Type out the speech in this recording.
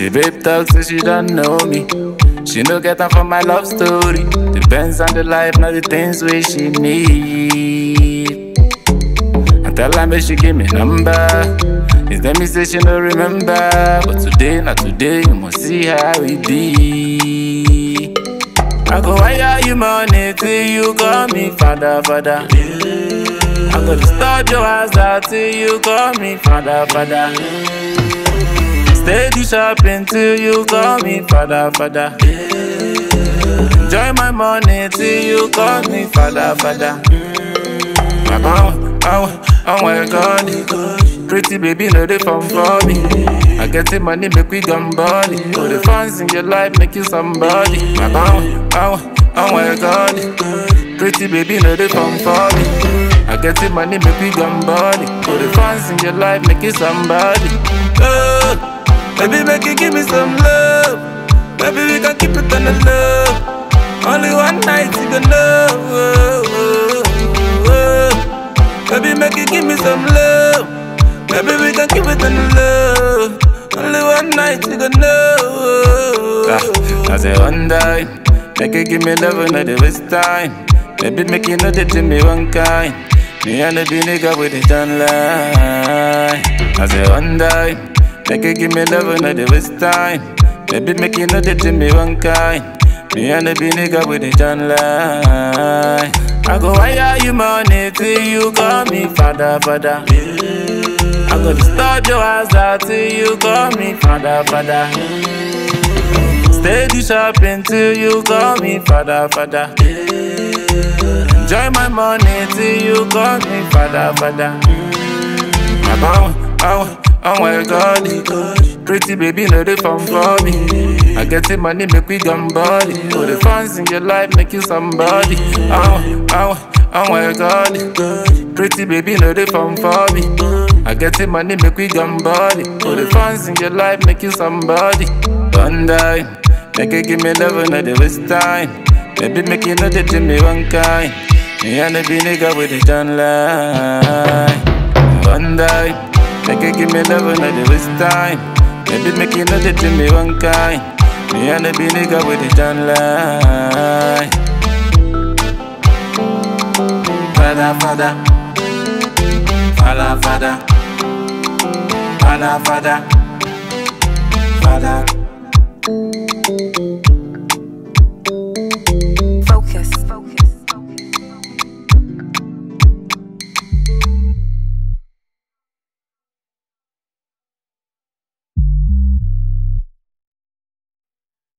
The babe talk so she don't know me. She no get time for my love story. Depends on the life, not the things where she need. I tell her make she give me number. It's them me say she no remember. But today, not today, you must see how it be. I go wire you money till you call me fada, fada. I go start your house till you call me fada, fada. Steady shopping till you call me fada, fada. Enjoy my money till you call me fada, fada. Oh, oh, oh my God. Pretty baby, no they fun for me. I get the money, make we body. All the fans in your life, make you somebody. Oh, oh, oh my God. Pretty baby, no they fun for me. I get the money, make we body. All the fans in your life, make you somebody. Oh. Baby, make you give me some love. Baby, we can keep it on the love. Only one night, you can know. Baby, make you give me some love. Baby, we can keep it on the love. Only one night, you can know. Ah, I say one time. Make you give me love another waste time. Baby, make you know that you me one kind. Me and the nigga with done lie. I say one time. Make you give me love another waste time. Baby, make you know that me one kind. Me and the big nigga with the John lie. I go wire you money till you call me fada, fada. I go start your house till you call me fada, fada. Steady shopping till you call me fada, fada. Enjoy my money till you call me fada, fada. Oh, oh, oh my God. Pretty baby, no they fun for me. I get the money, make we gum body. All the fans in your life, make you somebody. Oh, oh, oh my God. Pretty baby, no they fun for me. I get the money, make we gum body. All the fans in your life, make you somebody. One make you give me love another waste time. Baby, make you know you me one kind. Me and the nigga with the John lie. One time. Make you give me love another waste time. Baby, make you know you me one kind. Me and the big nigga with the John lie. Fada, fada. Fada, fada. Fada, fada. Fada.